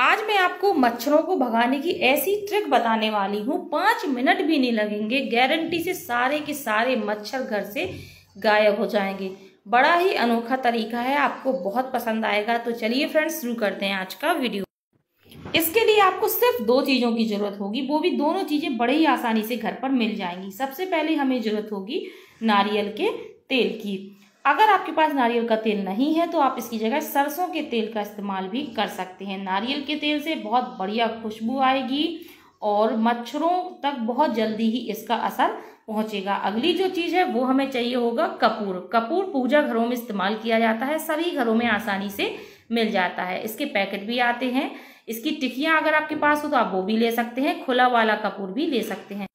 आज मैं आपको मच्छरों को भगाने की ऐसी ट्रिक बताने वाली हूँ। पाँच मिनट भी नहीं लगेंगे। गारंटी से सारे के सारे मच्छर घर से गायब हो जाएँगे। बड़ा ही अनोखा तरीका है। आपको बहुत पसंद आएगा। तो चलिए फ्रेंड्स शुरू करते हैं आज का वीडियो इसके लिए आपको सिर्फ़ दो चीज़ों की ज़रूरत होगी। वो भी दोनों चीज़ें बड़े ही आसानी से घर पर मिल जाएँगी। सबसे पहले हमें ज़रूरत होगी नारियल के तेल की। अगर आपके पास नारियल का तेल नहीं है तो आप इसकी जगह सरसों के तेल का इस्तेमाल भी कर सकते हैं। नारियल के तेल से बहुत बढ़िया खुशबू आएगी और मच्छरों तक बहुत जल्दी ही इसका असर पहुंचेगा। अगली जो चीज़ है, वो हमें चाहिए होगा कपूर। कपूर पूजा घरों में इस्तेमाल किया जाता है, सभी घरों में आसानी से मिल जाता है। इसके पैकेट भी आते हैं। इसकी टिकियाँ अगर आपके पास हो तो आप वो भी ले सकते हैं, खुला वाला कपूर भी ले सकते हैं।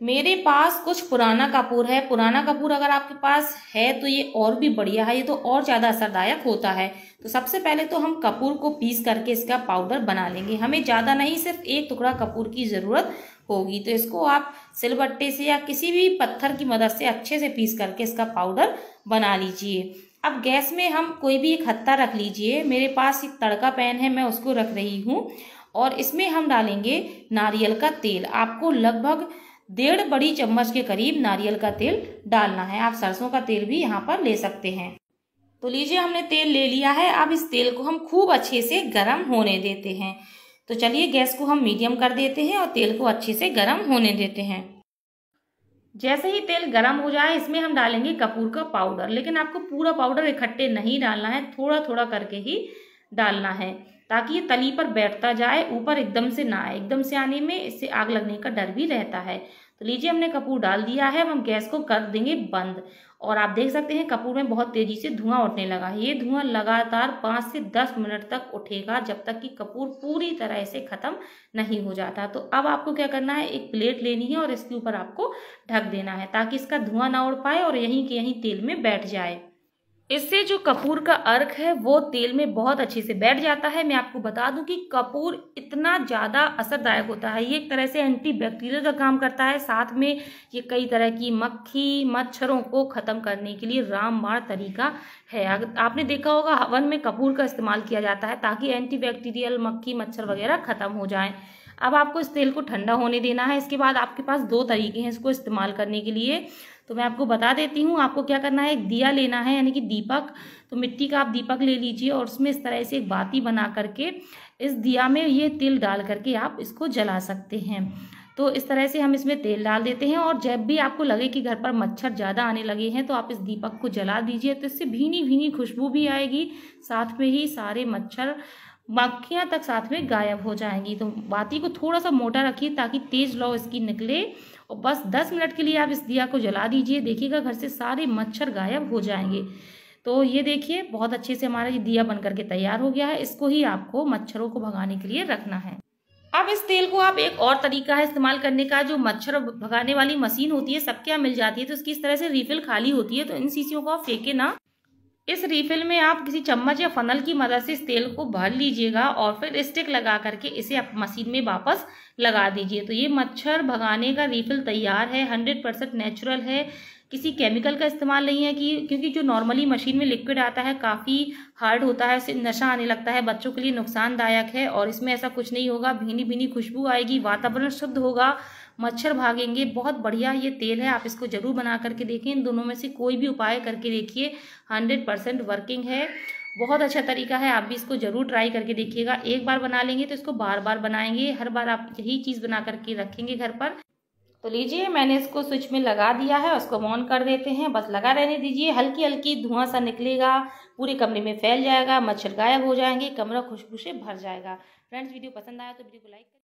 मेरे पास कुछ पुराना कपूर है। पुराना कपूर अगर आपके पास है तो ये और भी बढ़िया है। ये तो और ज़्यादा असरदायक होता है। तो सबसे पहले तो हम कपूर को पीस करके इसका पाउडर बना लेंगे। हमें ज़्यादा नहीं, सिर्फ़ एक टुकड़ा कपूर की ज़रूरत होगी। तो इसको आप सिलबट्टे से या किसी भी पत्थर की मदद से अच्छे से पीस करके इसका पाउडर बना लीजिए। अब गैस में हम कोई भी एक हत्ता रख लीजिए। मेरे पास एक तड़का पैन है, मैं उसको रख रही हूँ। और इसमें हम डालेंगे नारियल का तेल। आपको लगभग डेढ़ बड़ी चम्मच के करीब नारियल का तेल डालना है। आप सरसों का तेल भी यहाँ पर ले सकते हैं। तो लीजिए, हमने तेल ले लिया है। अब इस तेल को हम खूब अच्छे से गर्म होने देते हैं। तो चलिए, गैस को हम मीडियम कर देते हैं और तेल को अच्छे से गर्म होने देते हैं। जैसे ही तेल गर्म हो जाए, इसमें हम डालेंगे कपूर का पाउडर। लेकिन आपको पूरा पाउडर इकट्ठे नहीं डालना है थोड़ा थोड़ा करके ही डालना है। ताकि ये तली पर बैठता जाए, ऊपर एकदम से ना आए। एकदम से आने में इससे आग लगने का डर भी रहता है। तो लीजिए हमने कपूर डाल दिया है, अब हम गैस को कर देंगे बंद। और आप देख सकते हैं कपूर में बहुत तेज़ी से धुआँ उठने लगा है। ये धुआँ लगातार पाँच से दस मिनट तक उठेगा, जब तक कि कपूर पूरी तरह से ख़त्म नहीं हो जाता। तो अब आपको क्या करना है, एक प्लेट लेनी है और इसके ऊपर आपको ढक देना है, ताकि इसका धुआँ ना उड़ पाए और यहीं के यहीं तेल में बैठ जाए। इससे जो कपूर का अर्क है, वो तेल में बहुत अच्छे से बैठ जाता है। मैं आपको बता दूँ कि कपूर इतना ज़्यादा असरदायक होता है। ये एक तरह से एंटी बैक्टीरियल का काम करता है। साथ में ये कई तरह की मक्खी, मच्छरों को ख़त्म करने के लिए रामबाण तरीका है। अगर आपने देखा होगा, हवन में कपूर का इस्तेमाल किया जाता है ताकि एंटी बैक्टीरियल मक्खी, मच्छर वगैरह ख़त्म हो जाएँ। अब आपको इस तेल को ठंडा होने देना है। इसके बाद आपके पास दो तरीके हैं इसको इस्तेमाल करने के लिए। तो मैं आपको बता देती हूँ, आपको क्या करना है? एक दिया लेना है, यानी कि दीपक। तो मिट्टी का आप दीपक ले लीजिए और उसमें इस तरह से एक बाती बना करके इस दिया में ये तिल डाल करके आप इसको जला सकते हैं। तो इस तरह से हम इसमें तेल डाल देते हैं और जब भी आपको लगे कि घर पर मच्छर ज़्यादा आने लगे हैं तो आप इस दीपक को जला दीजिए। तो इससे भीनी भीनी खुशबू भी आएगी, साथ में ही सारे मच्छर मक्खियाँ तक साथ में गायब हो जाएँगी। तो बाती को थोड़ा सा मोटा रखिए ताकि तेज़ लौ इसकी निकले। और बस दस मिनट के लिए आप इस दिया को जला दीजिए। देखिएगा घर से सारे मच्छर गायब हो जाएँगे। तो ये देखिए, बहुत अच्छे से हमारा ये दिया बन करके तैयार हो गया है। इसको ही आपको मच्छरों को भगाने के लिए रखना है। अब इस तेल को आप एक और तरीका है इस्तेमाल करने का। जो मच्छर भगाने वाली मशीन होती है सबके यहाँ मिल जाती है? तो इसकी इस तरह से रिफिल खाली होती है। तो इन शीशियों को आप फेंके ना। इस रिफिल में आप किसी चम्मच या फनल की मदद से इस तेल को भर लीजिएगा और फिर स्टिक लगा करके इसे आप मशीन में वापस लगा दीजिए। तो ये मच्छर भगाने का रिफिल तैयार है हंड्रेड परसेंट नेचुरल है। किसी केमिकल का इस्तेमाल नहीं है कि, क्योंकि जो नॉर्मली मशीन में लिक्विड आता है, काफ़ी हार्ड होता है इससे नशा आने लगता है, बच्चों के लिए नुकसानदायक है और इसमें ऐसा कुछ नहीं होगा भीनी भीनी खुशबू आएगी, वातावरण शुद्ध होगा, मच्छर भागेंगे, बहुत बढ़िया ये तेल है, आप इसको ज़रूर बना करके देखें इन दोनों में से कोई भी उपाय करके देखिए, हंड्रेड परसेंट वर्किंग है, बहुत अच्छा तरीका है, आप भी इसको ज़रूर ट्राई करके देखिएगा, एक बार बना लेंगे तो इसको बार बार बनाएँगे, हर बार आप यही चीज़ बना करके रखेंगे घर पर तो लीजिए, मैंने इसको स्विच में लगा दिया है, उसको ऑन कर देते हैं। बस लगा रहने दीजिए हल्की हल्की धुआँ सा निकलेगा, पूरे कमरे में फैल जाएगा मच्छर गायब हो जाएँगे, कमरा खुशबू से भर जाएगा। फ्रेंड्स, वीडियो पसंद आया तो वीडियो को लाइक